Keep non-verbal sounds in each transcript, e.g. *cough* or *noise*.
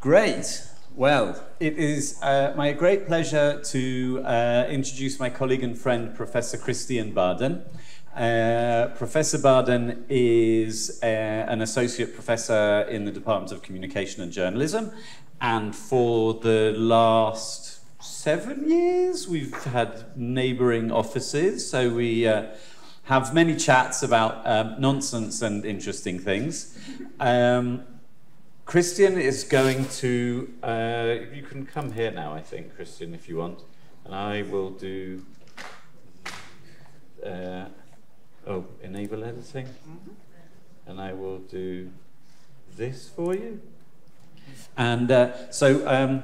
Great. Well, it is uh, my great pleasure to uh, introduce my colleague and friend, Professor Christian Baden. Uh, professor Baden is uh, an associate professor in the Department of Communication and Journalism, and for the last seven years we've had neighboring offices, so we uh, have many chats about um, nonsense and interesting things. Um, Christian is going to, uh, you can come here now, I think, Christian, if you want. And I will do, uh, oh, enable editing. Mm-hmm. And I will do this for you. And uh, so, um,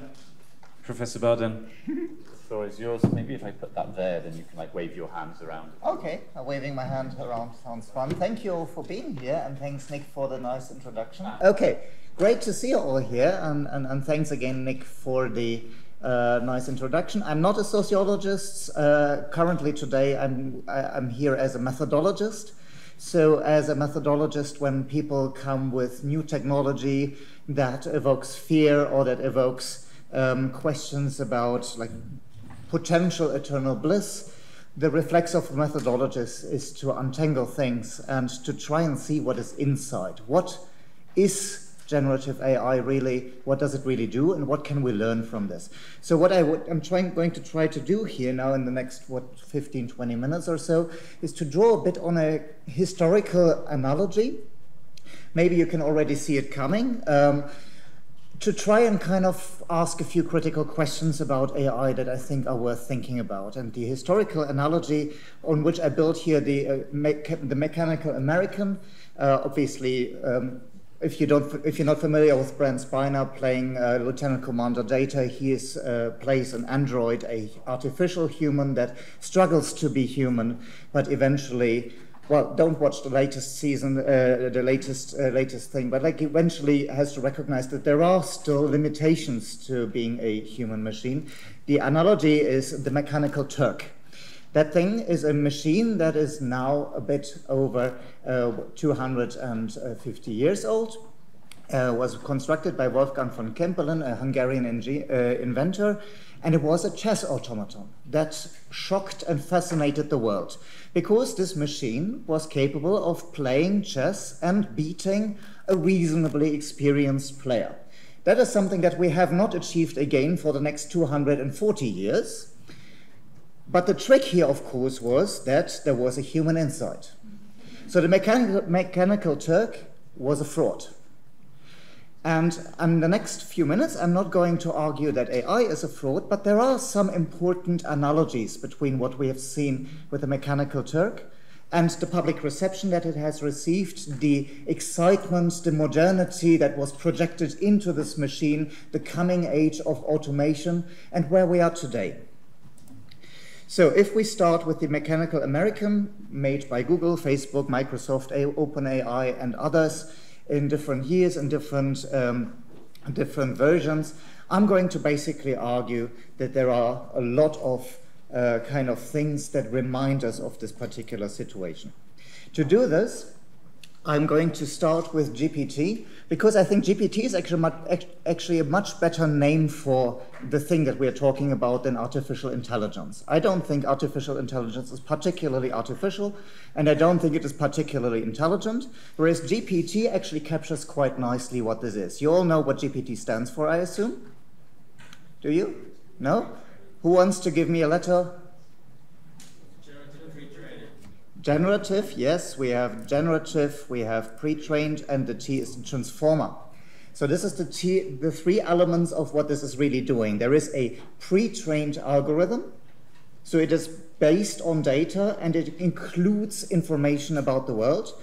Professor Baden, *laughs* the floor is yours. Maybe if I put that there, then you can like wave your hands around. Okay, uh, waving my hand around sounds fun. Thank you all for being here, and thanks, Nick, for the nice introduction. Ah. Okay. Great to see you all here, and, and, and thanks again, Nick, for the uh, nice introduction. I'm not a sociologist. Uh, currently, today, I'm, I'm here as a methodologist. So, as a methodologist, when people come with new technology that evokes fear or that evokes um, questions about like potential eternal bliss, the reflex of the methodologist is to untangle things and to try and see what is inside. What is generative AI really, what does it really do, and what can we learn from this? So what I am trying, going to try to do here now in the next, what, 15, 20 minutes or so, is to draw a bit on a historical analogy. Maybe you can already see it coming. Um, to try and kind of ask a few critical questions about AI that I think are worth thinking about. And the historical analogy on which I built here the, uh, me the mechanical American, uh, obviously um, if you don't, if you're not familiar with Brent Spiner playing uh, Lieutenant Commander Data, he is, uh, plays an android, a artificial human that struggles to be human, but eventually, well, don't watch the latest season, uh, the latest uh, latest thing, but like eventually has to recognize that there are still limitations to being a human machine. The analogy is the mechanical Turk. That thing is a machine that is now a bit over uh, 250 years old. Uh, was constructed by Wolfgang von Kempelen, a Hungarian uh, inventor, and it was a chess automaton that shocked and fascinated the world because this machine was capable of playing chess and beating a reasonably experienced player. That is something that we have not achieved again for the next 240 years. But the trick here, of course, was that there was a human inside. So the mechanical, mechanical Turk was a fraud. And in the next few minutes, I'm not going to argue that AI is a fraud, but there are some important analogies between what we have seen with the mechanical Turk and the public reception that it has received, the excitement, the modernity that was projected into this machine, the coming age of automation, and where we are today. So if we start with the Mechanical American made by Google, Facebook, Microsoft, OpenAI, and others in different years and different, um, different versions, I'm going to basically argue that there are a lot of uh, kind of things that remind us of this particular situation. To do this, I'm going to start with GPT because I think GPT is actually, much, actually a much better name for the thing that we're talking about than artificial intelligence. I don't think artificial intelligence is particularly artificial, and I don't think it is particularly intelligent, whereas GPT actually captures quite nicely what this is. You all know what GPT stands for, I assume? Do you? No? Who wants to give me a letter? Generative, yes, we have generative, we have pre-trained, and the T is the transformer. So this is the, T, the three elements of what this is really doing. There is a pre-trained algorithm, so it is based on data and it includes information about the world.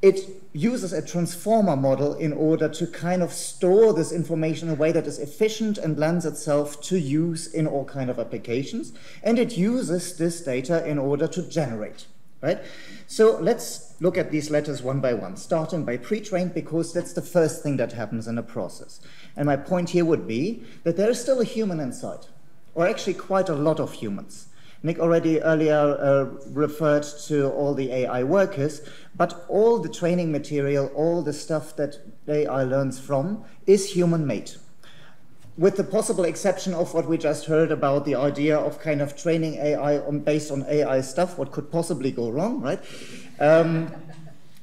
It uses a transformer model in order to kind of store this information in a way that is efficient and lends itself to use in all kind of applications. And it uses this data in order to generate right? So let's look at these letters one by one, starting by pre-trained because that's the first thing that happens in a process. And my point here would be that there is still a human inside, or actually quite a lot of humans. Nick already earlier uh, referred to all the AI workers, but all the training material, all the stuff that AI learns from is human made. With the possible exception of what we just heard about the idea of kind of training AI on, based on AI stuff, what could possibly go wrong, right? Um,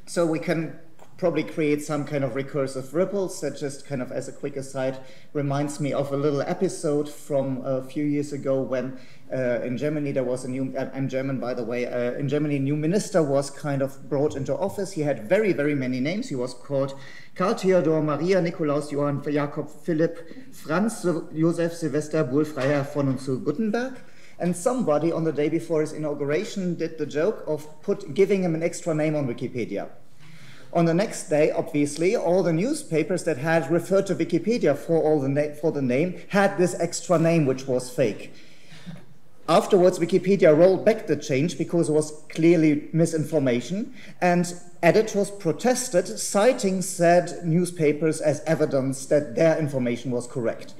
so we can probably create some kind of recursive ripples that just kind of as a quick aside reminds me of a little episode from a few years ago when uh, in Germany there was a new, uh, I'm German by the way, uh, in Germany a new minister was kind of brought into office. He had very, very many names. He was called Karl Theodor, Maria, Nikolaus, Johann, Jakob, Philipp, Franz, Josef, Sylvester, Buhl-Freiherr, von und zu Guttenberg. And somebody on the day before his inauguration did the joke of put, giving him an extra name on Wikipedia. On the next day, obviously, all the newspapers that had referred to Wikipedia for, all the for the name had this extra name, which was fake. Afterwards, Wikipedia rolled back the change because it was clearly misinformation, and editors protested, citing said newspapers as evidence that their information was correct.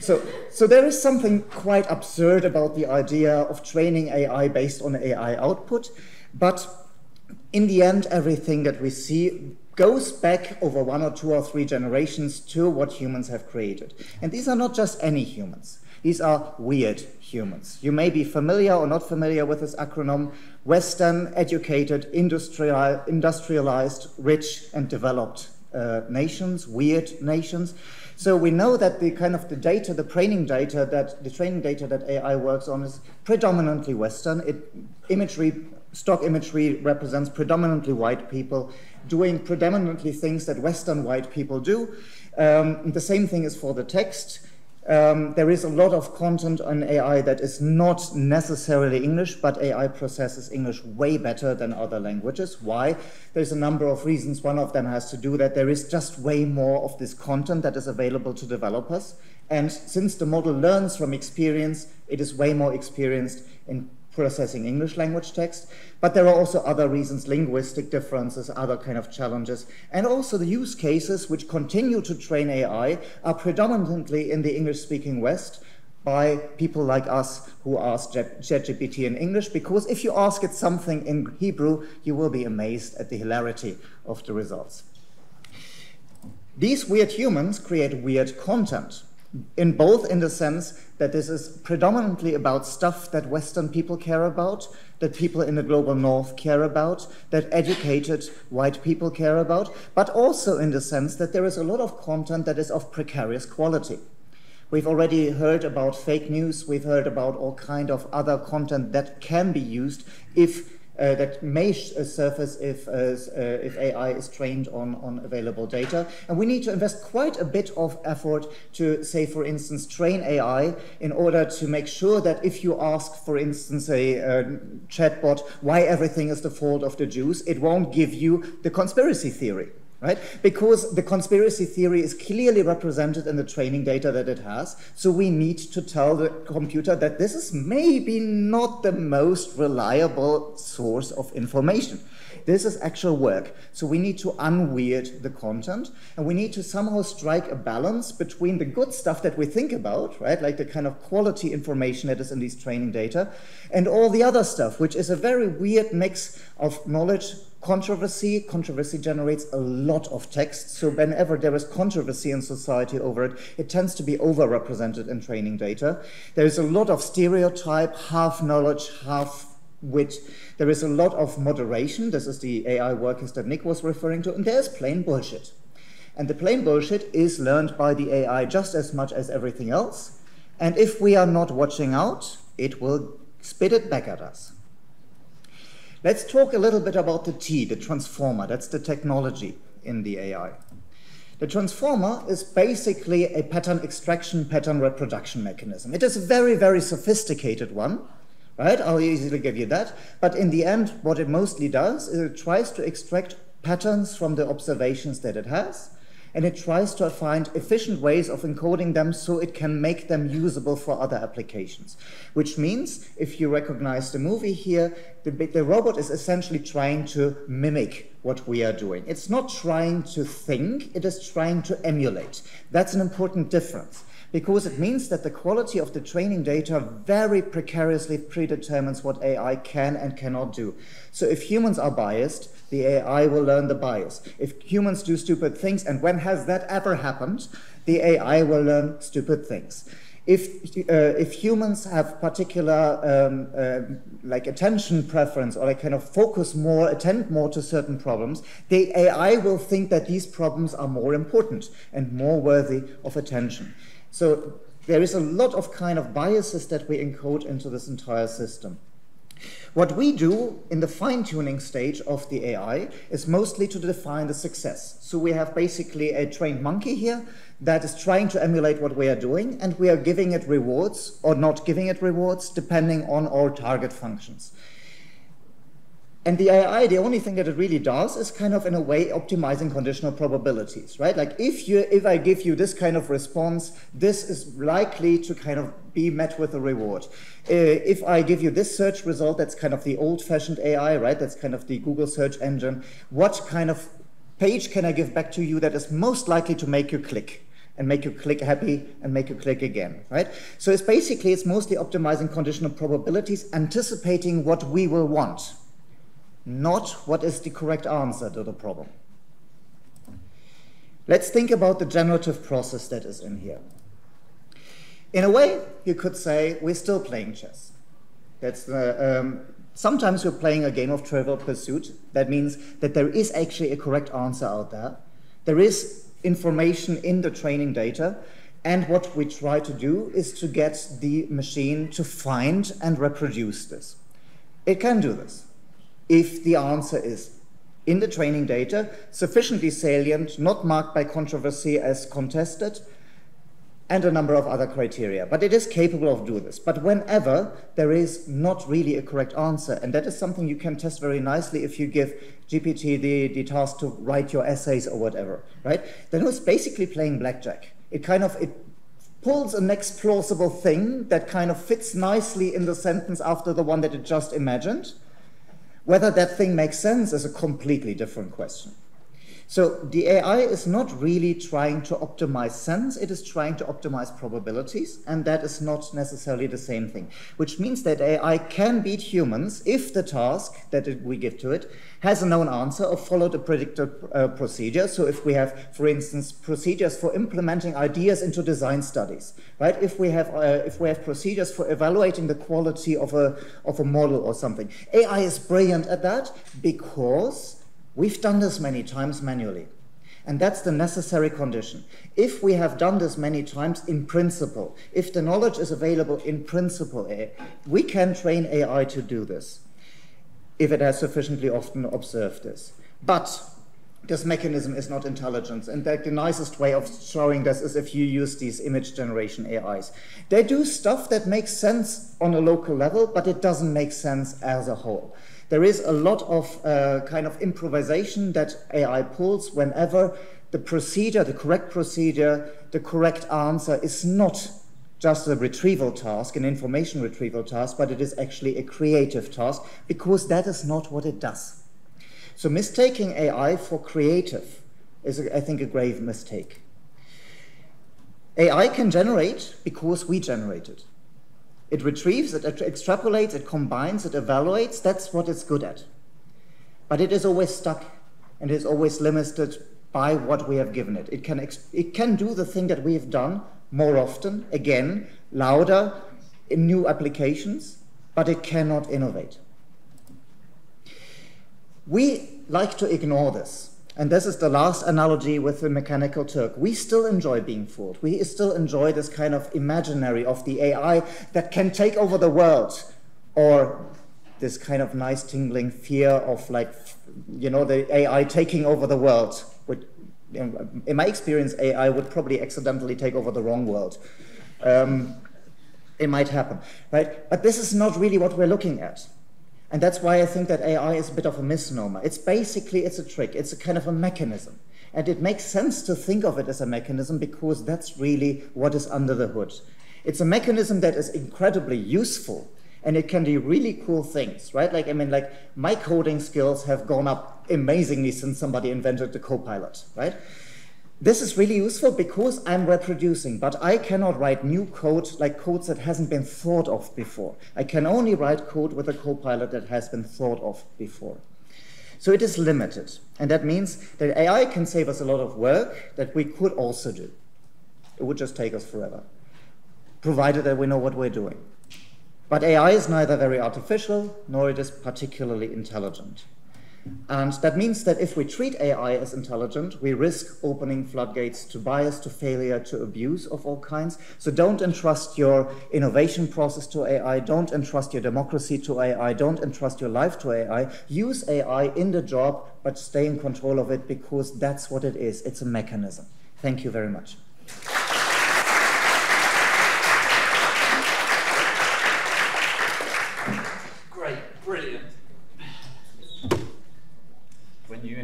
So, so there is something quite absurd about the idea of training AI based on AI output, but in the end, everything that we see goes back over one or two or three generations to what humans have created. And these are not just any humans. These are weird humans. You may be familiar or not familiar with this acronym Western, educated, industrial, industrialized, rich, and developed uh, nations, weird nations. So we know that the kind of the data, the training data that the training data that AI works on is predominantly Western. It imagery stock imagery represents predominantly white people doing predominantly things that Western white people do. Um, the same thing is for the text. Um, there is a lot of content on AI that is not necessarily English, but AI processes English way better than other languages. Why? There's a number of reasons. One of them has to do that there is just way more of this content that is available to developers. And since the model learns from experience, it is way more experienced in processing English language text, but there are also other reasons, linguistic differences, other kind of challenges, and also the use cases which continue to train AI are predominantly in the English-speaking West by people like us who ask ChatGPT in English, because if you ask it something in Hebrew, you will be amazed at the hilarity of the results. These weird humans create weird content in both in the sense that this is predominantly about stuff that Western people care about, that people in the global north care about, that educated white people care about, but also in the sense that there is a lot of content that is of precarious quality. We've already heard about fake news, we've heard about all kind of other content that can be used if uh, that may uh, surface if, uh, uh if AI is trained on, on available data. And we need to invest quite a bit of effort to, say, for instance, train AI in order to make sure that if you ask, for instance, a, a chatbot why everything is the fault of the Jews, it won't give you the conspiracy theory right? Because the conspiracy theory is clearly represented in the training data that it has. So we need to tell the computer that this is maybe not the most reliable source of information. This is actual work. So we need to unweird the content and we need to somehow strike a balance between the good stuff that we think about, right? Like the kind of quality information that is in these training data and all the other stuff, which is a very weird mix of knowledge, controversy. Controversy generates a lot of text. So whenever there is controversy in society over it, it tends to be overrepresented in training data. There is a lot of stereotype, half knowledge, half wit. There is a lot of moderation. This is the AI workers that Nick was referring to. And there's plain bullshit. And the plain bullshit is learned by the AI just as much as everything else. And if we are not watching out, it will spit it back at us. Let's talk a little bit about the T, the transformer. That's the technology in the AI. The transformer is basically a pattern extraction, pattern reproduction mechanism. It is a very, very sophisticated one, right? I'll easily give you that. But in the end, what it mostly does is it tries to extract patterns from the observations that it has and it tries to find efficient ways of encoding them so it can make them usable for other applications. Which means, if you recognize the movie here, the, the robot is essentially trying to mimic what we are doing. It's not trying to think, it is trying to emulate. That's an important difference because it means that the quality of the training data very precariously predetermines what AI can and cannot do. So if humans are biased, the AI will learn the bias. If humans do stupid things, and when has that ever happened, the AI will learn stupid things. If, uh, if humans have particular um, uh, like attention preference or like kind of focus more, attend more to certain problems, the AI will think that these problems are more important and more worthy of attention. So there is a lot of kind of biases that we encode into this entire system. What we do in the fine-tuning stage of the AI is mostly to define the success. So we have basically a trained monkey here that is trying to emulate what we are doing, and we are giving it rewards or not giving it rewards depending on our target functions. And the AI, the only thing that it really does is kind of in a way optimizing conditional probabilities, right? Like if you if I give you this kind of response, this is likely to kind of be met with a reward. Uh, if I give you this search result, that's kind of the old-fashioned AI, right? That's kind of the Google search engine. What kind of page can I give back to you that is most likely to make you click? and make you click happy and make you click again, right? So it's basically, it's mostly optimizing conditional probabilities, anticipating what we will want, not what is the correct answer to the problem. Let's think about the generative process that is in here. In a way, you could say we're still playing chess. That's the, um, sometimes we're playing a game of trivial pursuit. That means that there is actually a correct answer out there. There is information in the training data. And what we try to do is to get the machine to find and reproduce this. It can do this if the answer is in the training data, sufficiently salient, not marked by controversy as contested, and a number of other criteria. But it is capable of doing this. But whenever there is not really a correct answer, and that is something you can test very nicely if you give GPT the, the task to write your essays or whatever, right? Then it's basically playing blackjack. It kind of, it pulls a next plausible thing that kind of fits nicely in the sentence after the one that it just imagined. Whether that thing makes sense is a completely different question. So the AI is not really trying to optimize sense, it is trying to optimize probabilities, and that is not necessarily the same thing, which means that AI can beat humans if the task that it, we give to it has a known answer or followed a predicted uh, procedure. So if we have, for instance, procedures for implementing ideas into design studies, right? If we have, uh, if we have procedures for evaluating the quality of a, of a model or something, AI is brilliant at that because We've done this many times manually. And that's the necessary condition. If we have done this many times in principle, if the knowledge is available in principle, eh, we can train AI to do this if it has sufficiently often observed this. But this mechanism is not intelligence. And the nicest way of showing this is if you use these image generation AIs. They do stuff that makes sense on a local level, but it doesn't make sense as a whole. There is a lot of uh, kind of improvisation that AI pulls whenever the procedure, the correct procedure, the correct answer is not just a retrieval task, an information retrieval task, but it is actually a creative task because that is not what it does. So mistaking AI for creative is, I think, a grave mistake. AI can generate because we generate it. It retrieves, it extrapolates, it combines, it evaluates. That's what it's good at. But it is always stuck and is always limited by what we have given it. It can, it can do the thing that we have done more often, again, louder, in new applications, but it cannot innovate. We like to ignore this. And this is the last analogy with the mechanical Turk. We still enjoy being fooled. We still enjoy this kind of imaginary of the AI that can take over the world, or this kind of nice tingling fear of like, you know, the AI taking over the world. in my experience, AI would probably accidentally take over the wrong world. Um, it might happen, right? But this is not really what we're looking at. And that's why I think that AI is a bit of a misnomer. It's basically, it's a trick. It's a kind of a mechanism. And it makes sense to think of it as a mechanism because that's really what is under the hood. It's a mechanism that is incredibly useful and it can do really cool things, right? Like, I mean, like my coding skills have gone up amazingly since somebody invented the Copilot, right? This is really useful because I'm reproducing, but I cannot write new code like codes that hasn't been thought of before. I can only write code with a copilot that has been thought of before. So it is limited. And that means that AI can save us a lot of work that we could also do. It would just take us forever, provided that we know what we're doing. But AI is neither very artificial nor it is particularly intelligent. And that means that if we treat AI as intelligent, we risk opening floodgates to bias, to failure, to abuse of all kinds. So don't entrust your innovation process to AI, don't entrust your democracy to AI, don't entrust your life to AI. Use AI in the job, but stay in control of it because that's what it is. It's a mechanism. Thank you very much.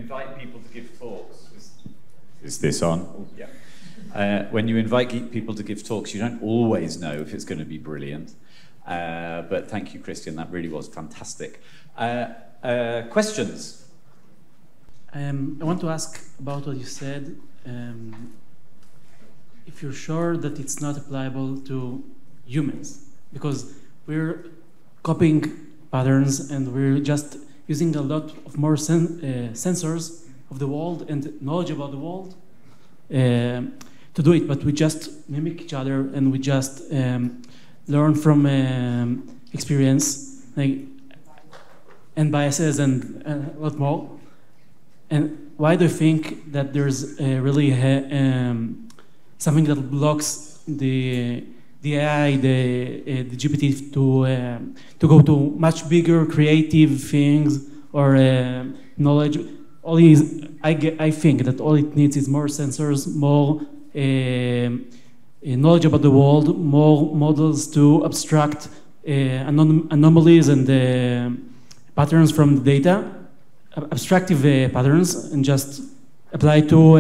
invite people to give talks, is, is this on? Oh, yeah. Uh, when you invite people to give talks, you don't always know if it's going to be brilliant. Uh, but thank you, Christian. That really was fantastic. Uh, uh questions? Um, I want to ask about what you said. Um, if you're sure that it's not applicable to humans, because we're copying patterns and we're just using a lot of more sen uh, sensors of the world and knowledge about the world uh, to do it, but we just mimic each other and we just um, learn from um, experience like, and biases and a lot more. And why do you think that there's really um, something that blocks the the AI, the, uh, the GPT to, uh, to go to much bigger creative things or uh, knowledge. All is, I, I think that all it needs is more sensors, more um, uh, knowledge about the world, more models to abstract uh, anom anomalies and uh, patterns from the data, abstractive patterns, and just apply to,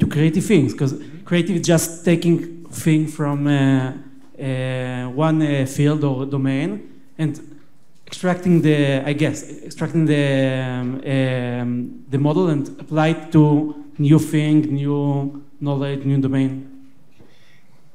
to creative things. Because creative is just taking thing from uh, uh, one uh, field or domain and extracting the, I guess, extracting the, um, um, the model and apply it to new thing, new knowledge, new domain.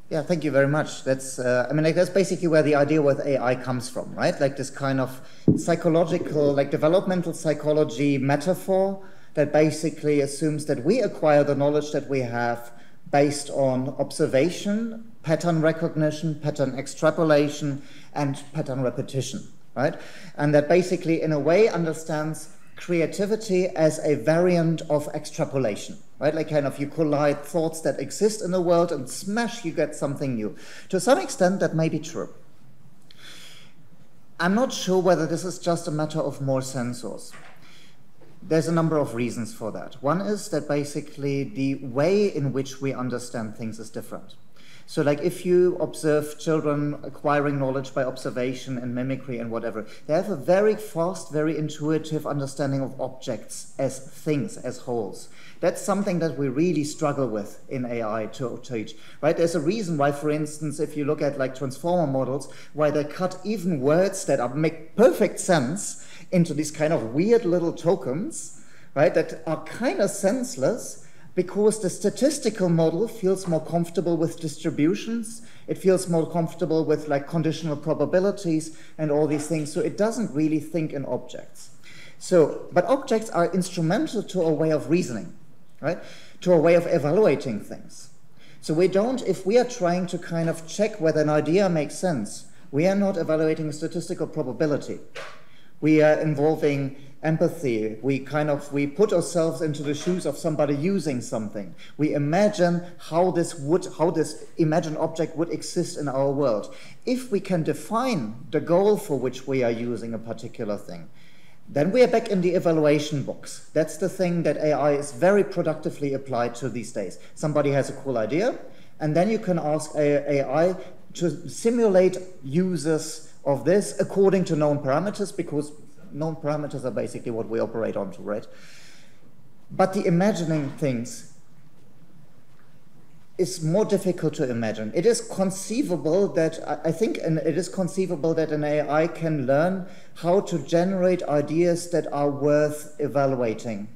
Yeah, thank you very much. That's, uh, I mean, like, that's basically where the idea with AI comes from, right? Like this kind of psychological, like developmental psychology metaphor that basically assumes that we acquire the knowledge that we have based on observation, pattern recognition, pattern extrapolation, and pattern repetition, right? And that basically, in a way, understands creativity as a variant of extrapolation, right? Like kind of you collide thoughts that exist in the world and smash, you get something new. To some extent, that may be true. I'm not sure whether this is just a matter of more sensors. There's a number of reasons for that. One is that basically the way in which we understand things is different. So like if you observe children acquiring knowledge by observation and mimicry and whatever, they have a very fast, very intuitive understanding of objects as things, as wholes. That's something that we really struggle with in AI to teach, right? There's a reason why, for instance, if you look at like transformer models, why they cut even words that are, make perfect sense into these kind of weird little tokens, right, that are kind of senseless because the statistical model feels more comfortable with distributions, it feels more comfortable with like conditional probabilities and all these things, so it doesn't really think in objects. So, but objects are instrumental to a way of reasoning, right? To a way of evaluating things. So we don't, if we are trying to kind of check whether an idea makes sense, we are not evaluating a statistical probability we are involving empathy. We kind of we put ourselves into the shoes of somebody using something. We imagine how this would how this imagined object would exist in our world. If we can define the goal for which we are using a particular thing then we are back in the evaluation box. That's the thing that ai is very productively applied to these days. Somebody has a cool idea and then you can ask ai to simulate users of this according to known parameters because known parameters are basically what we operate onto, right? But the imagining things is more difficult to imagine. It is conceivable that, I think and it is conceivable that an AI can learn how to generate ideas that are worth evaluating.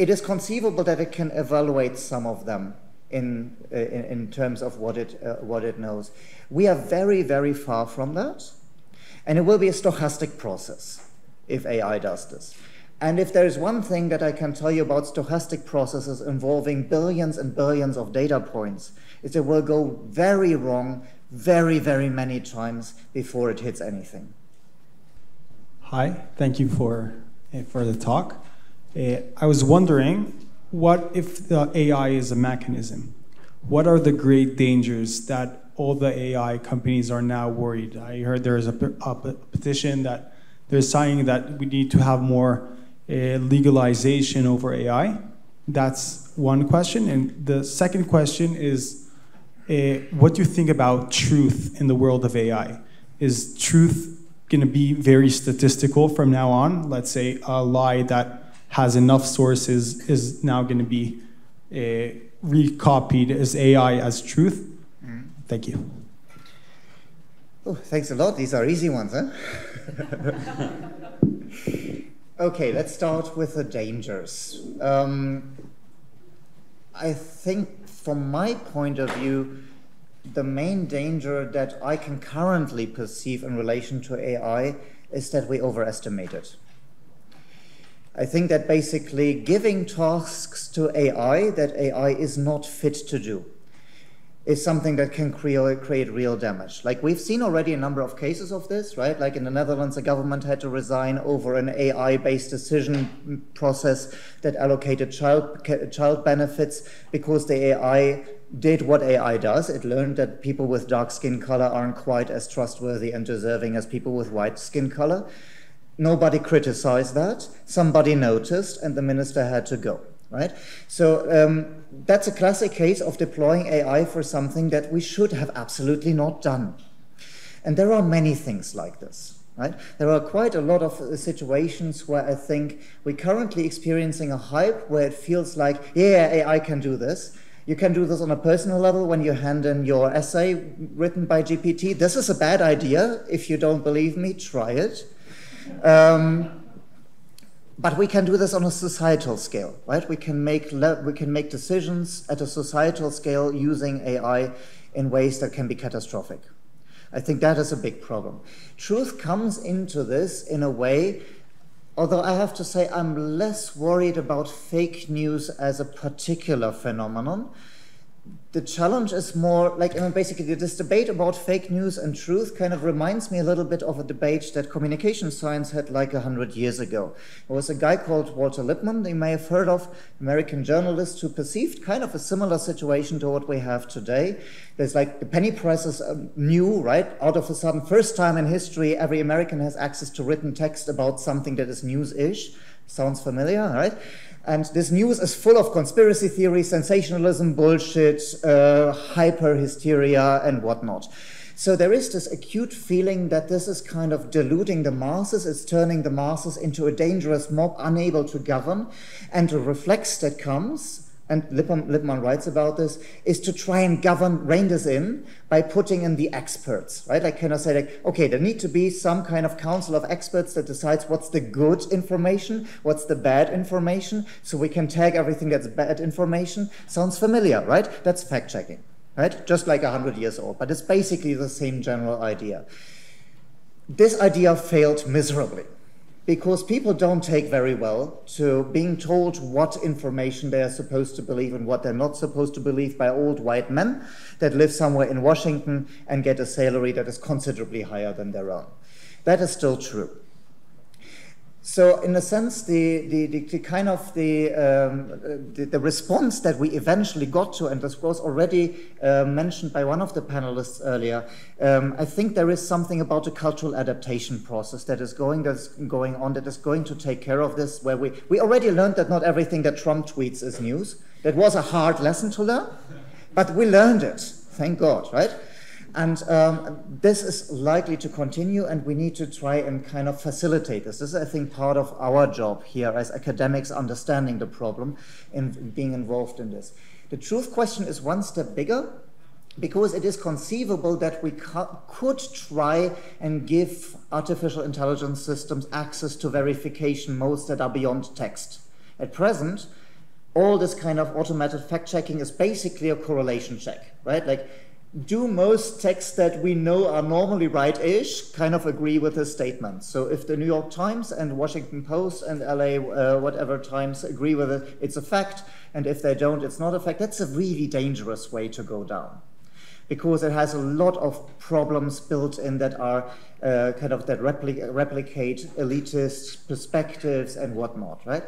it is conceivable that it can evaluate some of them in, uh, in, in, terms of what it, uh, what it knows. We are very, very far from that. And it will be a stochastic process if AI does this. And if there is one thing that I can tell you about stochastic processes involving billions and billions of data points, is it will go very wrong very, very many times before it hits anything. Hi, thank you for, for the talk. Uh, I was wondering, what if the AI is a mechanism? What are the great dangers that all the AI companies are now worried? I heard there is a, a petition that they're saying that we need to have more uh, legalization over AI. That's one question. And the second question is uh, what do you think about truth in the world of AI? Is truth going to be very statistical from now on? Let's say a lie that has enough sources is now going to be uh, recopied as AI as truth? Mm. Thank you. Oh, thanks a lot. These are easy ones, huh? *laughs* okay, let's start with the dangers. Um, I think from my point of view, the main danger that I can currently perceive in relation to AI is that we overestimate it. I think that basically giving tasks to AI that AI is not fit to do is something that can create, create real damage. Like we've seen already a number of cases of this, right? Like in the Netherlands, the government had to resign over an AI-based decision process that allocated child, child benefits because the AI did what AI does. It learned that people with dark skin color aren't quite as trustworthy and deserving as people with white skin color. Nobody criticized that. Somebody noticed, and the minister had to go right? So um, that's a classic case of deploying AI for something that we should have absolutely not done. And there are many things like this. Right? There are quite a lot of uh, situations where I think we're currently experiencing a hype where it feels like, yeah, AI can do this. You can do this on a personal level when you hand in your essay written by GPT. This is a bad idea. If you don't believe me, try it. Um, but we can do this on a societal scale, right? We can make we can make decisions at a societal scale using AI in ways that can be catastrophic. I think that is a big problem. Truth comes into this in a way, although I have to say I'm less worried about fake news as a particular phenomenon the challenge is more like I mean, basically this debate about fake news and truth kind of reminds me a little bit of a debate that communication science had like a hundred years ago. There was a guy called Walter Lippmann, you may have heard of, American journalist who perceived kind of a similar situation to what we have today. There's like the penny press is um, new, right? Out of a sudden, first time in history, every American has access to written text about something that is news-ish. Sounds familiar, right? And this news is full of conspiracy theory, sensationalism, bullshit, uh, hyper hysteria, and whatnot. So there is this acute feeling that this is kind of diluting the masses, it's turning the masses into a dangerous mob unable to govern. And the reflex that comes and Lippmann, Lippmann, writes about this, is to try and govern, rein this in by putting in the experts, right? Like kind of say like, okay, there need to be some kind of council of experts that decides what's the good information, what's the bad information, so we can tag everything that's bad information. Sounds familiar, right? That's fact checking, right? Just like 100 years old, but it's basically the same general idea. This idea failed miserably because people don't take very well to being told what information they are supposed to believe and what they're not supposed to believe by old white men that live somewhere in Washington and get a salary that is considerably higher than their own. That is still true. So, in a sense, the, the, the, the kind of the, um, the, the, response that we eventually got to, and this was already uh, mentioned by one of the panelists earlier, um, I think there is something about the cultural adaptation process that is going that's going on that is going to take care of this. Where we we already learned that not everything that Trump tweets is news. That was a hard lesson to learn, but we learned it. Thank God, right? And um, this is likely to continue, and we need to try and kind of facilitate this. This is, I think, part of our job here as academics understanding the problem and being involved in this. The truth question is one step bigger because it is conceivable that we could try and give artificial intelligence systems access to verification modes that are beyond text. At present, all this kind of automated fact checking is basically a correlation check, right? Like, do most texts that we know are normally right-ish kind of agree with this statement? So if the New York Times and Washington Post and LA uh, whatever Times agree with it, it's a fact, and if they don't, it's not a fact. That's a really dangerous way to go down because it has a lot of problems built in that are uh, kind of that repli replicate elitist perspectives and whatnot, right?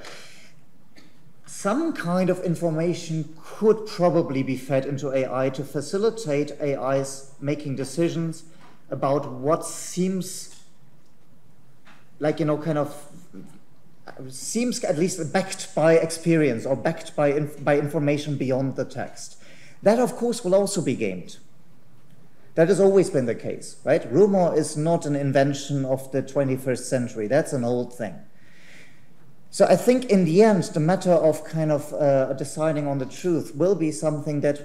Some kind of information could probably be fed into AI to facilitate AI's making decisions about what seems like, you know, kind of seems at least backed by experience or backed by, inf by information beyond the text. That, of course, will also be gamed. That has always been the case, right? Rumor is not an invention of the 21st century. That's an old thing. So I think in the end, the matter of kind of uh, deciding on the truth will be something that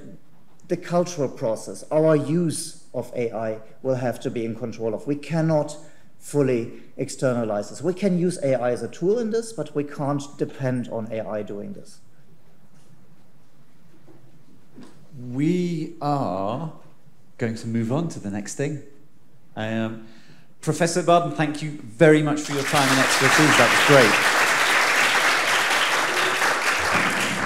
the cultural process, our use of AI will have to be in control of. We cannot fully externalize this. We can use AI as a tool in this, but we can't depend on AI doing this. We are going to move on to the next thing. Um, Professor Baden, thank you very much for your time and expertise. That was great.